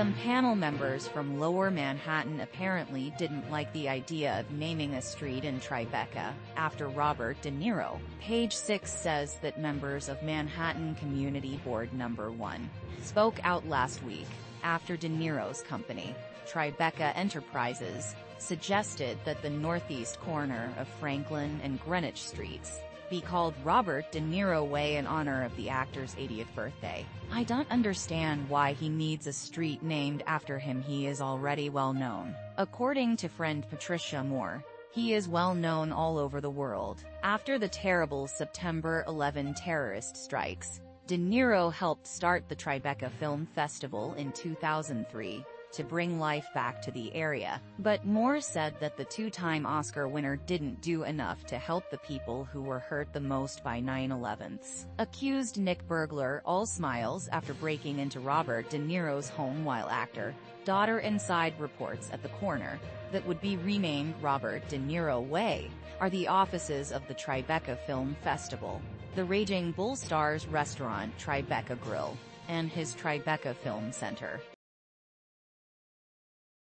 Some panel members from Lower Manhattan apparently didn't like the idea of naming a street in Tribeca, after Robert De Niro. Page 6 says that members of Manhattan Community Board Number 1 spoke out last week, after De Niro's company, Tribeca Enterprises, suggested that the northeast corner of Franklin and Greenwich Streets be called Robert De Niro Way in honor of the actor's 80th birthday. I don't understand why he needs a street named after him he is already well known. According to friend Patricia Moore, he is well known all over the world. After the terrible September 11 terrorist strikes, De Niro helped start the Tribeca Film Festival in 2003 to bring life back to the area, but Moore said that the two-time Oscar winner didn't do enough to help the people who were hurt the most by 9-11s. Accused Nick Burglar all smiles after breaking into Robert De Niro's home while actor, daughter inside reports at the corner, that would be renamed Robert De Niro Way, are the offices of the Tribeca Film Festival, the Raging Bull Stars restaurant Tribeca Grill, and his Tribeca Film Center.